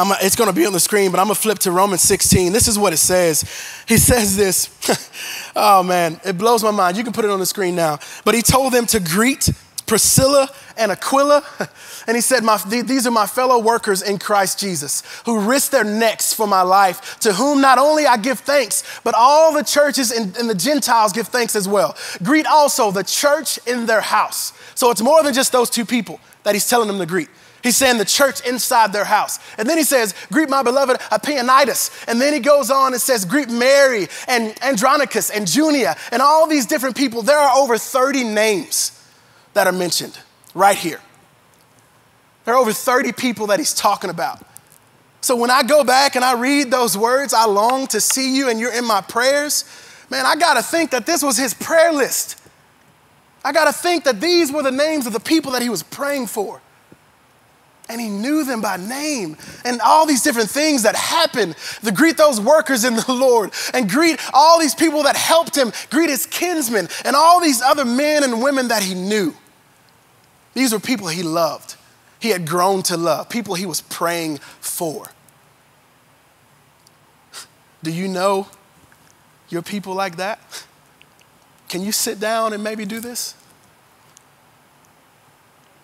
I'm, it's going to be on the screen, but I'm going to flip to Romans 16. This is what it says. He says this. oh, man, it blows my mind. You can put it on the screen now. But he told them to greet Priscilla and Aquila. And he said, These are my fellow workers in Christ Jesus who risked their necks for my life, to whom not only I give thanks, but all the churches and, and the Gentiles give thanks as well. Greet also the church in their house. So it's more than just those two people that he's telling them to greet. He's saying the church inside their house. And then he says, Greet my beloved Epaenetus. And then he goes on and says, Greet Mary and Andronicus and Junia and all these different people. There are over 30 names that are mentioned right here. There are over 30 people that he's talking about. So when I go back and I read those words, I long to see you and you're in my prayers. Man, I got to think that this was his prayer list. I got to think that these were the names of the people that he was praying for. And he knew them by name and all these different things that happened. To greet those workers in the Lord and greet all these people that helped him, greet his kinsmen and all these other men and women that he knew. These were people he loved, he had grown to love, people he was praying for. Do you know your people like that? Can you sit down and maybe do this?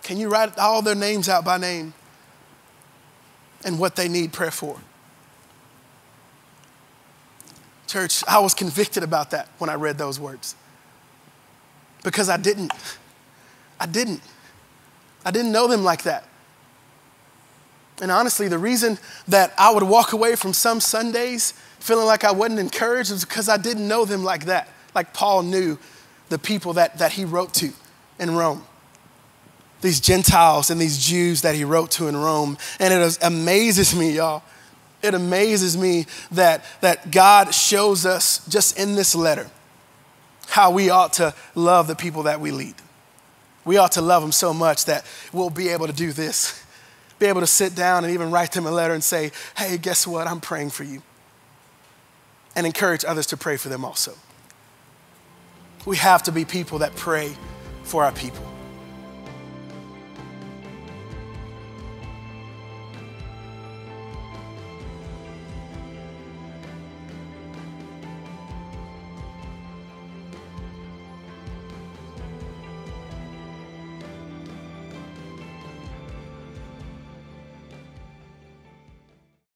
Can you write all their names out by name and what they need prayer for? Church, I was convicted about that when I read those words because I didn't. I didn't. I didn't know them like that. And honestly, the reason that I would walk away from some Sundays feeling like I wasn't encouraged was because I didn't know them like that, like Paul knew the people that, that he wrote to in Rome these Gentiles and these Jews that he wrote to in Rome. And it amazes me, y'all. It amazes me that, that God shows us just in this letter how we ought to love the people that we lead. We ought to love them so much that we'll be able to do this, be able to sit down and even write them a letter and say, hey, guess what? I'm praying for you. And encourage others to pray for them also. We have to be people that pray for our people.